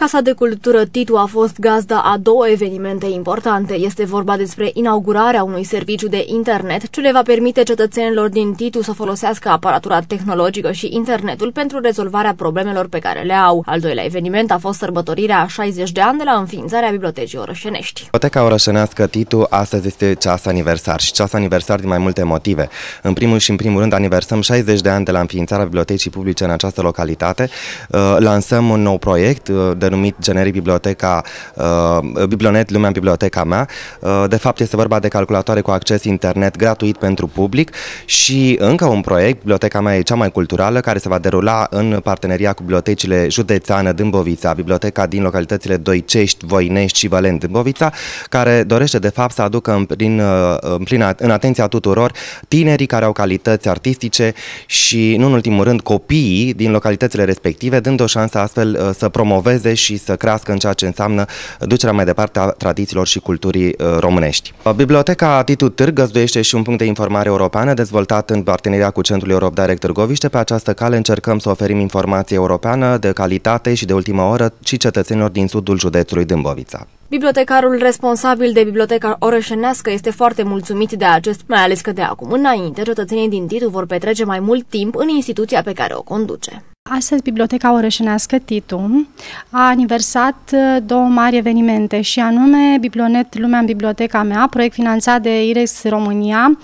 Casa de Cultură Titu a fost gazda a două evenimente importante. Este vorba despre inaugurarea unui serviciu de internet ce le va permite cetățenilor din Titu să folosească aparatura tehnologică și internetul pentru rezolvarea problemelor pe care le au. Al doilea eveniment a fost sărbătorirea a 60 de ani de la înființarea Bibliotecii Orășenești. Biblioteca Orășenească Titu astăzi este ceas aniversar și ceas aniversar din mai multe motive. În primul și în primul rând aniversăm 60 de ani de la înființarea Bibliotecii Publice în această localitate. Uh, lansăm un nou proiect uh, de denumit generic biblioteca, uh, Biblionet Lumea în biblioteca mea. Uh, de fapt este vorba de calculatoare cu acces internet gratuit pentru public și încă un proiect, biblioteca mea e cea mai culturală, care se va derula în parteneria cu bibliotecile județeană Dâmbovița, biblioteca din localitățile Doicești, Voinești și Valent Dâmbovița, care dorește de fapt să aducă în, prin, uh, în, plin, în atenția tuturor tinerii care au calități artistice și, nu în ultimul rând, copiii din localitățile respective, dând o șansă astfel uh, să promoveze și să crească în ceea ce înseamnă ducerea mai departe a tradițiilor și culturii uh, românești. Biblioteca Titu Târg găzduiește și un punct de informare europeană dezvoltat în parteneria cu Centrul Europe Direct Târgoviște. Pe această cale încercăm să oferim informație europeană de calitate și de ultimă oră și cetățenilor din sudul județului Dâmbovița. Bibliotecarul responsabil de biblioteca orășenească este foarte mulțumit de acest, mai ales că de acum înainte cetățenii din Titu vor petrece mai mult timp în instituția pe care o conduce. Astăzi, Biblioteca Orășenească Titu a aniversat uh, două mari evenimente și anume Biblionet Lumea în Biblioteca mea, proiect finanțat de IRES România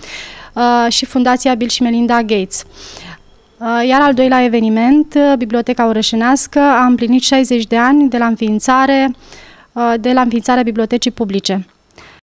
uh, și Fundația Bill și Melinda Gates. Uh, iar al doilea eveniment, Biblioteca Orășenească, a împlinit 60 de ani de la înființare, de la înființarea bibliotecii publice.